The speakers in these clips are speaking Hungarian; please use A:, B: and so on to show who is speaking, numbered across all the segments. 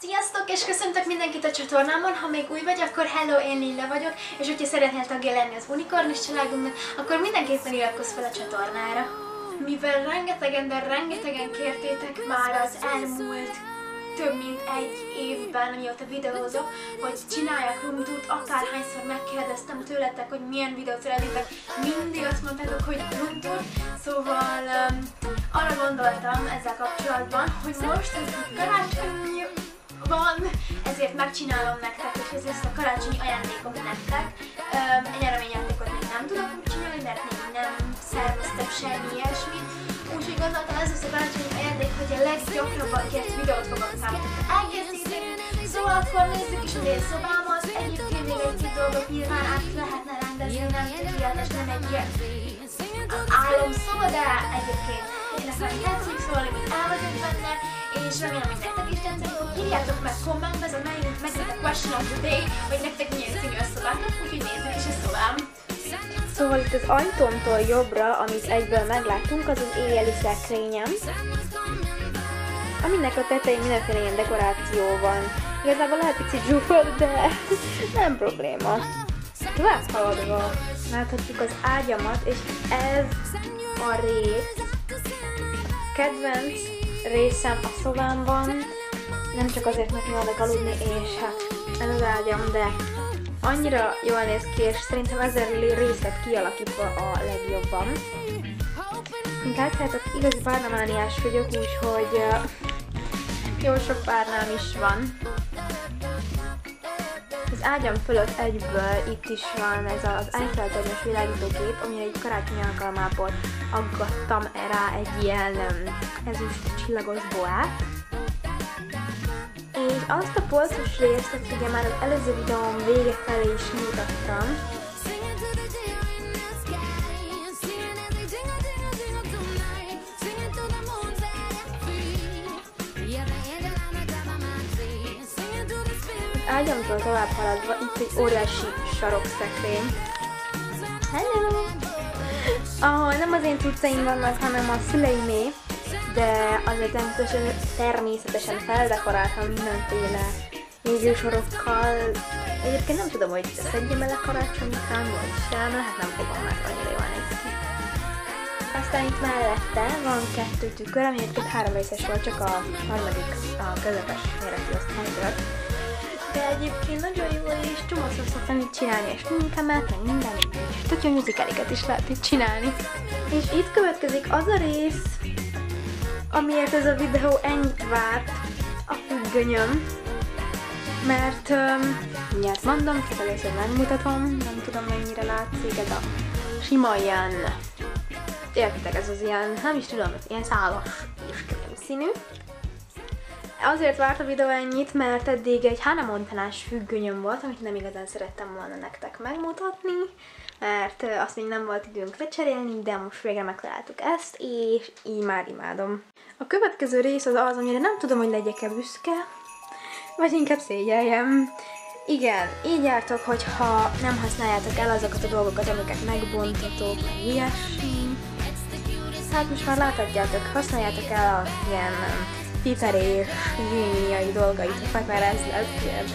A: Sziasztok, és köszöntök mindenkit a csatornámon. Ha még új vagy, akkor hello, én Lilla vagyok, és hogyha szeretnél tagja lenni az Unicornis családunknak, akkor mindenképpen iratkozz fel a csatornára. Mivel rengetegen, de rengetegen kértétek már az elmúlt több mint egy évben, amióta videózok, hogy csináljak roomtourt, akárhányszor megkérdeztem tőletek, hogy milyen videót szeretnétek, mindig azt mondtátok, hogy roomtour, szóval um, arra gondoltam ezzel kapcsolatban, hogy most ez karácsony van, ezért megcsinálom nektek, és ez lesz a karácsonyi ajándékom nektek. Um, egy nyereményjátékot még nem tudok úgy csinálni, mert még nem szerveztem semmi ilyesmit. Úgyhogy gondoltam, ez lesz a karácsonyi ajándék, hogy a leggyakrabban kért videót fogok számotokra elkészíteni. Szóval akkor nézzük is a szobámat. Egyébként még egy-két dolgot nyilván át lehetne rendezni, nem tökéletes, nem egy ilyen álomszoba, de egyébként én nekem tetszik, szóval én el vagyok benne, és remélem, hogy. Írjátok meg kommentbe, ez a melyik meg a question of the day, hogy nektek milyen színű a szobátok, úgyhogy nézzük is a szobám.
B: Szóval itt az ajtómtól jobbra, amit egyből megláttunk, az az éjjeli szekrényem, aminek a tetején mindenféle ilyen dekoráció van. Igazából lehet picit zsúfolt, de nem probléma. Tovább haladva láthatjuk az ágyamat, és ez a rész kedvenc részem a szobámban, nem csak azért, mert imádok aludni, és hát ez az ágyam, de annyira jól néz ki, és szerintem ezer részlet kialakítva a legjobban. Mint látjátok, igazi párnamániás vagyok, úgyhogy uh, jó sok párnám is van. Az ágyam fölött egyből itt is van ez az Eiffel tornyos világítógép, amire egy karácsony alkalmából aggattam rá egy ilyen ezüst csillagos boát. Azt a polcos részt, ugye már az előző videóm vége felé is mutattam. ágyamtól tovább haladva, itt egy óriási sarokszekrény. Hello! Ahol nem az én cuccaim vannak, hanem a szüleimé, de azért természetesen, természetesen feldekoráltam mindenféle égősorokkal. Egyébként nem tudom, hogy szedjem el a karácsonyikán, vagy sem, hát nem fogom, mert annyira jól néz ki. Aztán itt mellette van kettő tükör, ami egyébként három részes volt, csak a harmadik a közepes méretű osztály de egyébként nagyon jó, és csomószor szoktam itt csinálni és minkemet, meg minden, és tök jó is lehet itt csinálni. És itt következik az a rész, amiért ez a videó ennyit várt, a függönyöm, mert um, mindjárt mondom, csak először megmutatom, nem tudom mennyire látszik, ez a sima ilyen, értitek, ez az ilyen, nem is tudom, ilyen szálas és színű, Azért várt a videó ennyit, mert eddig egy Hannah Montanás függönyöm volt, amit nem igazán szerettem volna nektek megmutatni, mert azt még nem volt időnk lecserélni, de most végre megtaláltuk ezt, és így már imádom. A következő rész az az, amire nem tudom, hogy legyek-e büszke, vagy inkább szégyeljem. Igen, így jártok, hogyha nem használjátok el azokat a dolgokat, amiket megbontatok, vagy ilyesmi. Hát most már láthatjátok, használjátok el a ilyen piperés higiéniai dolgait, mert ez lesz ilyen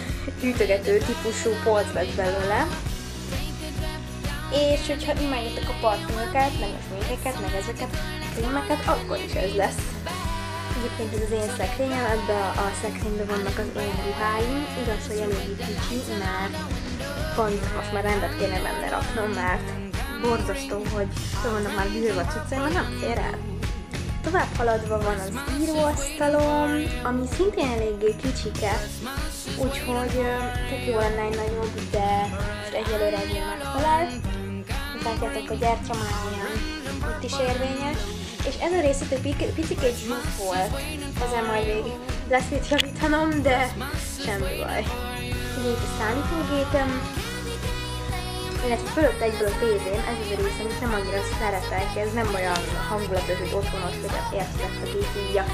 B: ütögető típusú polc lett belőle. És hogyha imádjátok a parfümöket, meg a sminkeket, meg ezeket a krémeket, akkor is ez lesz. Egyébként ez az én szekrényem, ebbe a szekrényben vannak az én ruháim, igaz, hogy elég kicsi, mert pont most már rendet kéne benne raknom, mert borzasztó, hogy vannak már bűrve a cuccaim, nem fér el. Tovább haladva van az íróasztalom, ami szintén eléggé kicsike, úgyhogy tök jó lenne egy nagyobb, de most egyelőre egy megfelel. Látjátok, a gyertyamánia itt is érvényes. És ez a rész egy picit zsúf volt, ezen majd még lesz itt javítanom, de semmi baj. Itt a szállítógépem, illetve fölött egyből a tévén, ez az a rész, amit nem annyira szeretek, ez nem olyan hangulatos, hogy otthon ott hogy hogy így, így a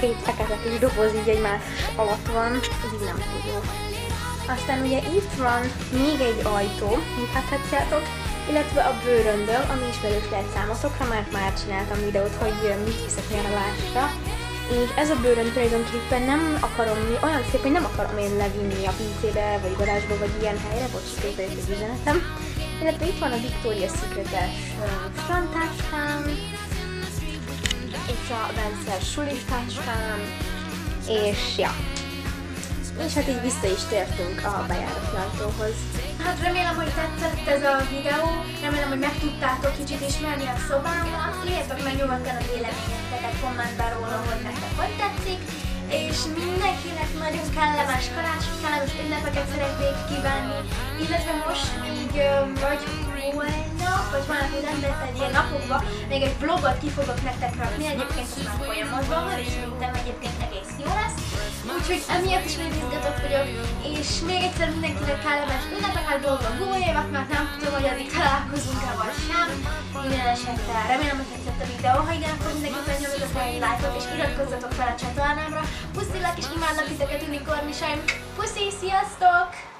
B: két fekete kis doboz így egymás alatt van, ez így nem túl jó. Aztán ugye itt van még egy ajtó, mint láthatjátok, illetve a bőröndöm, ami ismerős lehet számotokra, mert már csináltam videót, hogy mit viszek nyaralásra, és ez a bőrön tulajdonképpen nem akarom, olyan szép, hogy nem akarom én levinni a pincébe, vagy garázsba, vagy ilyen helyre, bocs, közben egy üzenetem. Illetve itt van a Victoria's Secret-es strandtáskám, itt a Vencer sulis táskám, és ja. És hát így vissza is tértünk a bejáratlátóhoz.
A: Hát remélem, hogy tetszett ez a videó, remélem, hogy meg tudtátok kicsit ismerni a szobámat. Írjátok meg nyugodtan a véleményeteket kommentben róla, hogy nektek hogy tetszik. És mindenkinek nagyon kellemes karácsony, kellemes ünnepeket szeretnék kívánni, illetve most még vagy holnap, vagy után, egy ilyen napokban még egy vlogot ki fogok nektek rakni, egyébként ez már folyamatban van, és szerintem egyébként egész jó lesz. Úgyhogy emiatt is nagyon izgatott vagyok, és még egyszer mindenkinek kellemes ünnepeket, boldog új évet, mert nem tudom, hogy addig találkozunk-e vagy sem. Esetre remélem, hogy tetszett a videó, ha igen, akkor mindenképpen nyomjatok fel egy lájkot, és iratkozzatok fel a csatornámra. Puszilak és imádlak titeket unikornisaim. Puszi, sziasztok!